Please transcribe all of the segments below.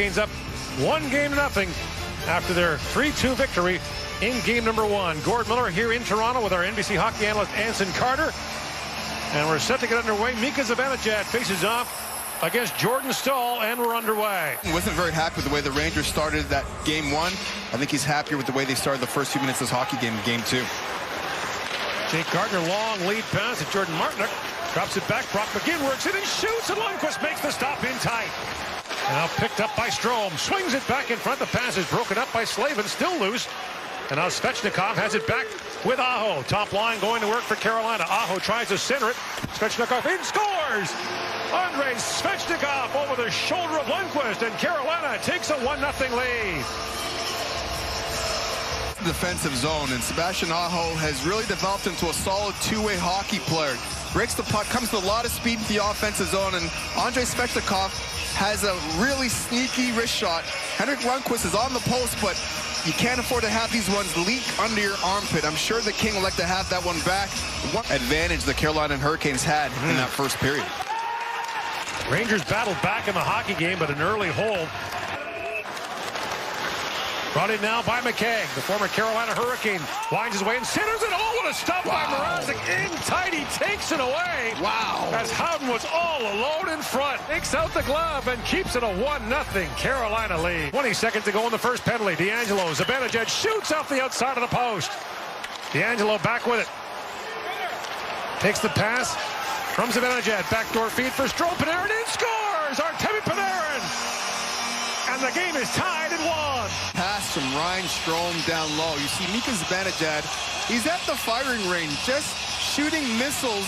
Canes up one game to nothing after their 3-2 victory in game number one. Gord Miller here in Toronto with our NBC hockey analyst Anson Carter. And we're set to get underway. Mika Zibanejad faces off against Jordan Staal, and we're underway. Wasn't very happy with the way the Rangers started that game one. I think he's happier with the way they started the first few minutes of this hockey game in game two. Jake Gardiner, long lead pass to Jordan Martinook. Drops it back. Brock McGinn works it and shoots, and Lundqvist makes the stop in tight. Now picked up by Strome. Swings it back in front. The pass is broken up by Slavin. Still loose. And now Svechnikov has it back with Aho. Top line going to work for Carolina. Aho tries to center it. Svechnikov in scores. Andrei Svechnikov over the shoulder of Lundqvist. And Carolina takes a 1-0 lead. Defensive zone. And Sebastian Aho has really developed into a solid two-way hockey player. Breaks the puck, comes with a lot of speed in the offensive zone. And Andrei Svechnikov has a really sneaky wrist shot. Henrik Lundqvist is on the post, but you can't afford to have these ones leak under your armpit. I'm sure the King would like to have that one back. What advantage the Carolina Hurricanes had mm. in that first period. Rangers battled back in the hockey game, but an early hold Brought in now by McKegg. The former Carolina Hurricane winds his way and centers it. Oh, what a stop wow. by Mrazek. In tight, he takes it away. Wow. As Howden was all alone in front. Takes out the glove and keeps it a 1-0 Carolina lead. 20 seconds to go in the first penalty. DeAngelo Zibanejad shoots off the outside of the post. DeAngelo back with it. Takes the pass from Zibanejad. Backdoor feed for Strome. Panarin in scores. Artemi Panarin and the game is tied at one. Pass from Ryan Strome down low. You see Mika Zibanejad, he's at the firing range, just shooting missiles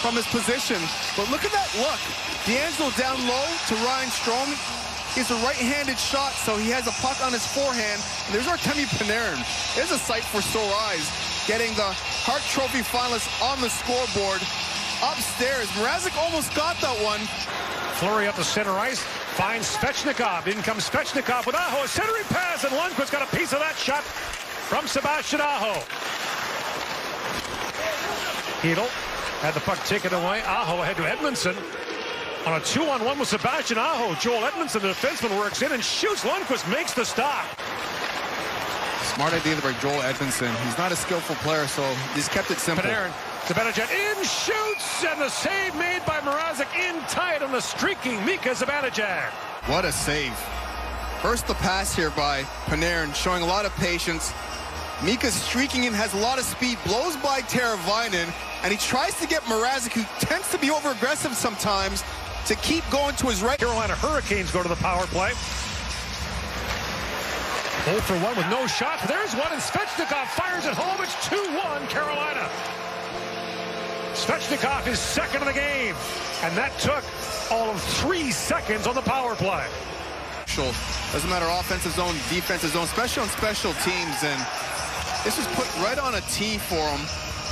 from his position. But look at that look. DeAngelo down low to Ryan Strome He's a right-handed shot, so he has a puck on his forehand. And there's Artemi Panarin. There's a sight for sore eyes, getting the Hart Trophy finalist on the scoreboard upstairs. Mrazek almost got that one. Flurry up the center ice. Finds Svechnikov. In comes Svechnikov with Aho. A centering pass, and Lundqvist got a piece of that shot from Sebastian Aho. Chytil had the puck taken away. Aho ahead to Edmundson. On a two-on-one with Sebastian Aho. Joel Edmundson, the defenseman, works in and shoots. Lundqvist makes the stop. Smart idea by Joel Edmundson. He's not a skillful player, so he's kept it simple. Panarin Zibanejad in shoots, and the save made by Mrazek in tight on the streaking Mika Zibanejad. What a save. First the pass here by Panarin, showing a lot of patience. Mika streaking in, has a lot of speed, blows by Teravainen, and he tries to get Mrazek, who tends to be over-aggressive sometimes, to keep going to his right. Carolina Hurricanes go to the power play. 0 for 1 with no shots. There's one, and Svechnikov fires it home. It's 2-1 Carolina. Svechnikov is second of the game. And that took all of three seconds on the power play. Doesn't matter offensive zone, defensive zone, especially on special teams. And this was put right on a tee for him.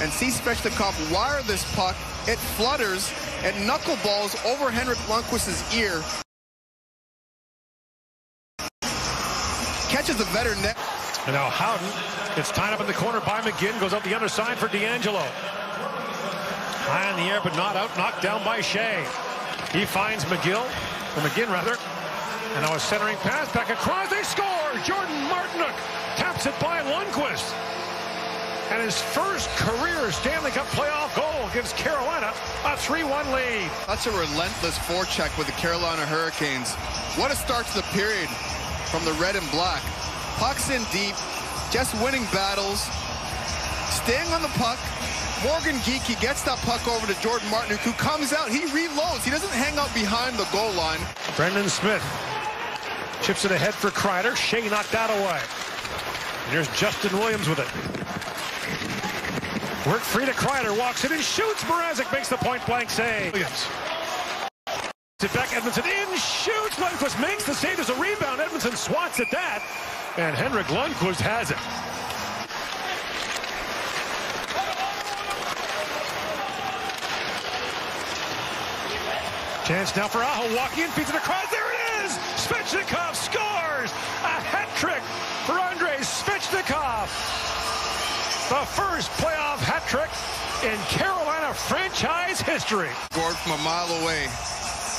And see Svechnikov wire this puck. It flutters and knuckleballs over Henrik Lundqvist's ear. Catches the veteran net. And now Howden gets tied up in the corner by McGinn. Goes up the other side for DeAngelo. High in the air, but not out. Knocked down by Skjei. He finds McGill, or McGinn, rather. And now a centering pass back across. They score! Jordan Martinook taps it by Lundqvist. And his first career Stanley Cup playoff goal gives Carolina a 3-1 lead. That's a relentless forecheck with the Carolina Hurricanes. What a start to the period from the red and black. Pucks in deep, just winning battles, staying on the puck, Morgan Geekie gets that puck over to Jordan Martinook, who comes out. He reloads. He doesn't hang out behind the goal line. Brendan Smith chips it ahead for Kreider. Skjei knocked that away. And here's Justin Williams with it. Work free to Kreider. Walks in and shoots. Mrazek makes the point-blank save. Williams. To back Edmundson in, shoots. Lundqvist makes the save. There's a rebound. Edmundson swats at that. And Henrik Lundqvist has it. Chance now for Aho. Walking in, feeds it across. There it is! Svechnikov scores! A hat trick for Andrei Svechnikov. The first playoff hat trick in Carolina franchise history. Scored from a mile away.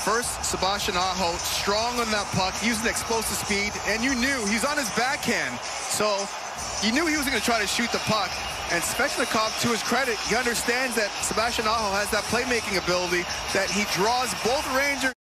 First, Sebastian Aho, strong on that puck, using explosive speed, and you knew he's on his backhand. So you knew he was going to try to shoot the puck. And Svechnikov, to his credit, he understands that Sebastian Aho has that playmaking ability that he draws both Rangers.